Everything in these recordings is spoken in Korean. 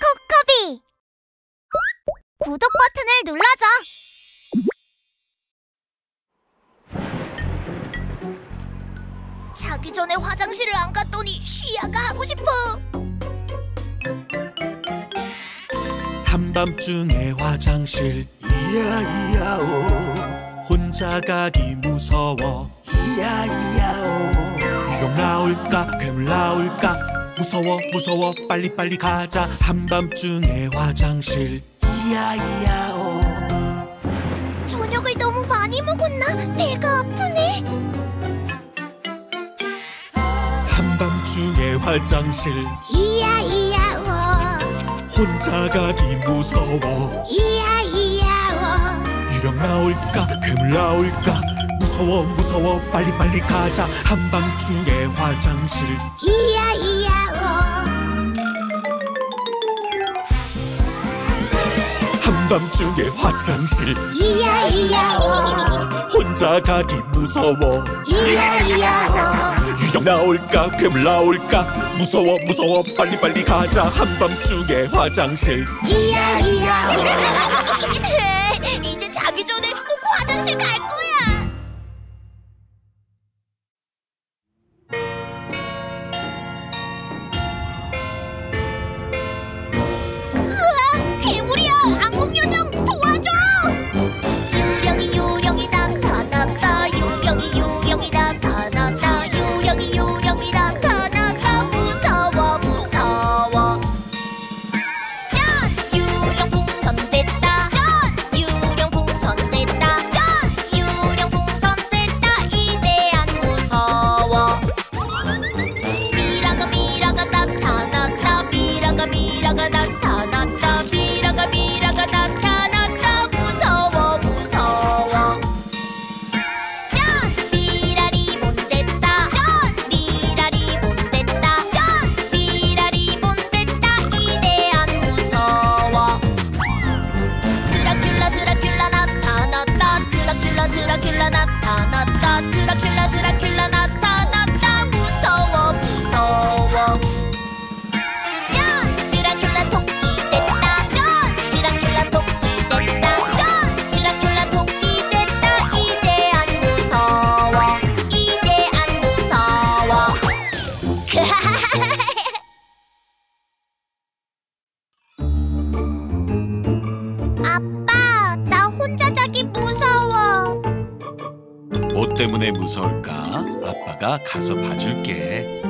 코코비. 구독 버튼을 눌러줘. 자기 전에 화장실을 안 갔더니 쉬야가 하고 싶어. 한밤중에 화장실. 이야 이야오. 혼자 가기 무서워. 이야 이야오. 유령 나올까 괴물 나올까 무서워 무서워. 빨리 빨리 가자. 한밤중에 화장실. 이야 이야 오. 저녁을 너무 많이 먹었나? 배가 아프네. 한밤중에 화장실. 이야 이야 오. 혼자 가기 무서워. 이야 이야 오. 유령 나올까? 괴물 나올까? 무서워 무서워. 빨리 빨리 가자. 한밤중에 화장실. 이야 밤중에 화장실. 이야 이야 오 혼자 가기 무서워. 이야 이야 오 유령 나올까 괴물 나올까? 무서워 무서워. 빨리빨리 가자. 한밤중에 화장실. 이야 이야 오 때문에 무서울까? 아빠가 가서 봐줄게.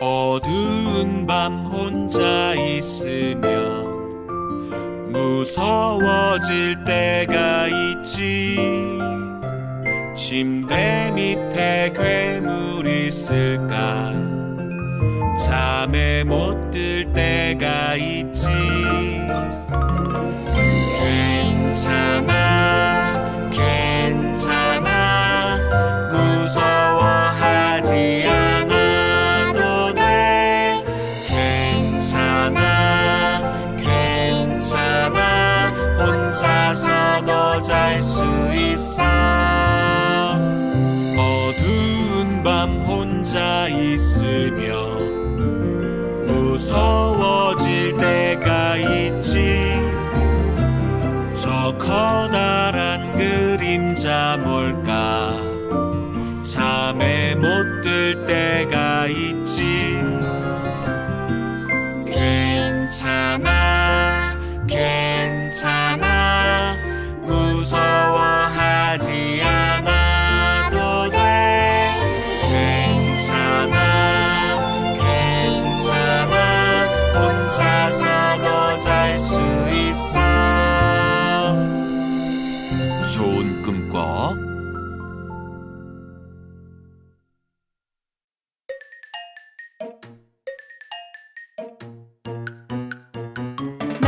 어두운 밤 혼자 있으면 무서워질 때가 있지. 침대 밑에 괴물 있을까? 잠에 못 들 때가 있지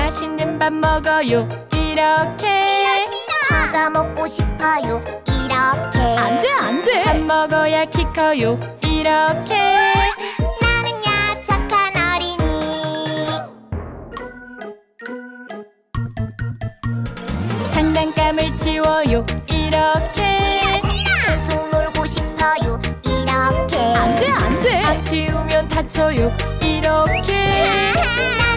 맛있는 밥 먹어요. 이렇게. 싫어 싫어. 과자 먹고 싶어요. 이렇게. 안 돼, 안 돼. 밥 먹어야 키 커요. 이렇게. 어? 나는야 착한 어린이. 장난감을 치워요. 이렇게. 싫어 싫어. 계속 놀고 싶어요. 이렇게. 안 돼, 안 돼. 밥 치우면 다쳐요. 이렇게.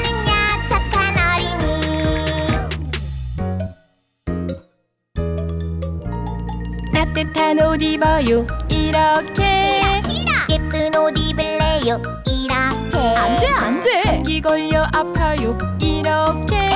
따뜻한 옷 입어요. 이렇게. 싫어 싫어. 예쁜 옷 입을래요. 이렇게. 안돼 안돼. 감기 걸려 아파요. 이렇게.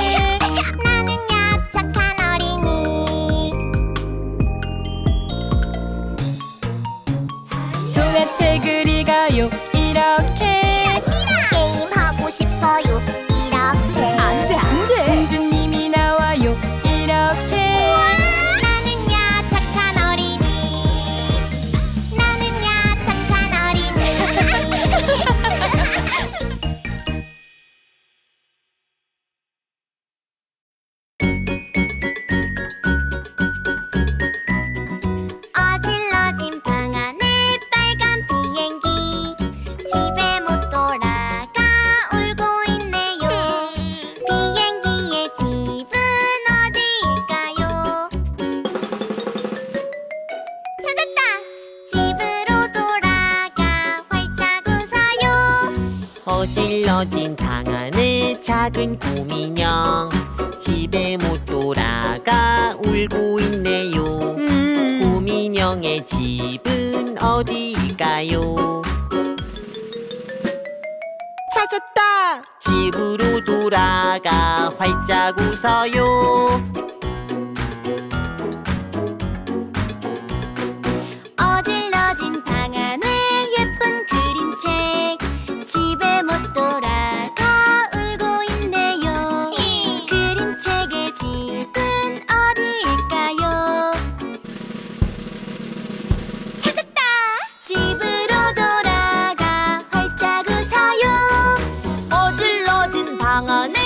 하다가 울고 있네요 음. 구민영의 집은 어디일까요? 찾았다! 집으로 돌아가 활짝 웃어요 방언에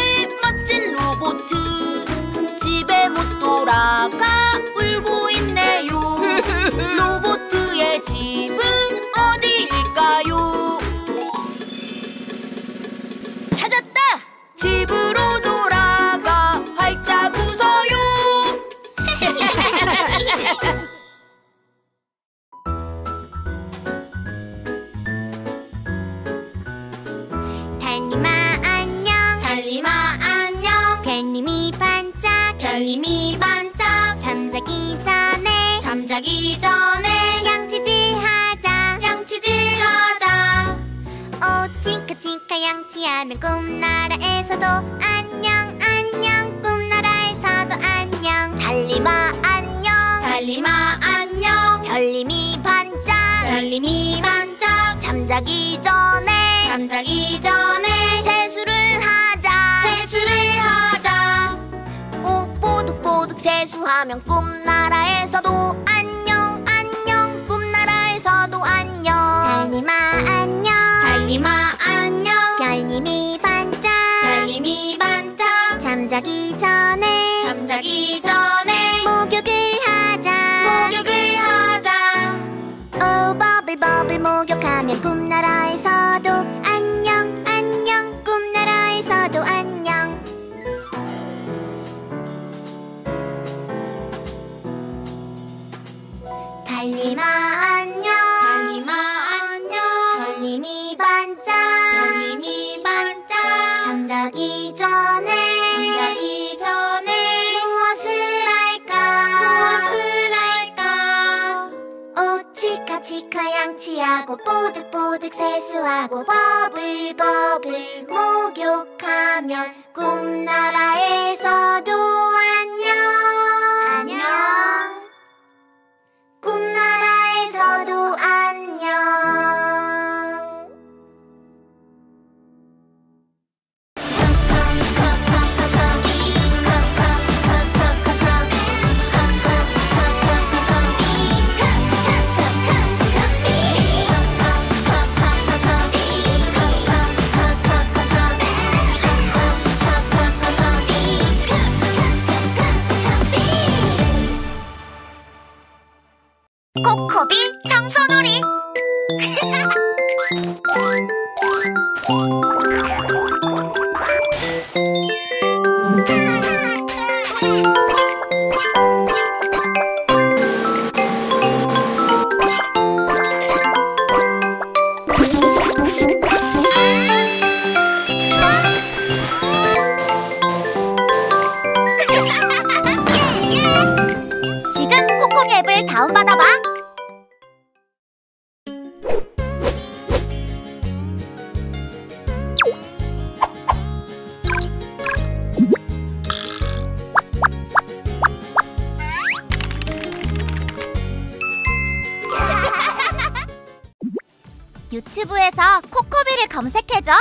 양치하면 꿈나라에서도 안녕 안녕. 꿈나라에서도 안녕. 달리마 안녕. 달리마 안녕. 별님이 반짝. 별님이 반짝. 잠자기 전에. 잠자기 전에. 세수를 하자. 세수를 하자. 옷 보득보득 세수하면 꿈나라에서도 안녕 치카 양치하고 뽀득뽀득 세수하고 버블버블 목욕하면 꿈나 코코비 청소놀이 유튜브에서 코코비를 검색해줘.